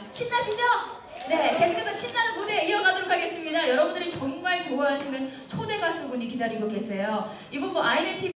있습니다. 신나시죠? 네, 계속해서 신나는 무대 이어가도록 하겠습니다. 여러분들이 정말 좋아하시는 초대 가수분이 기다리고 계세요. 이분 뭐 아이덴티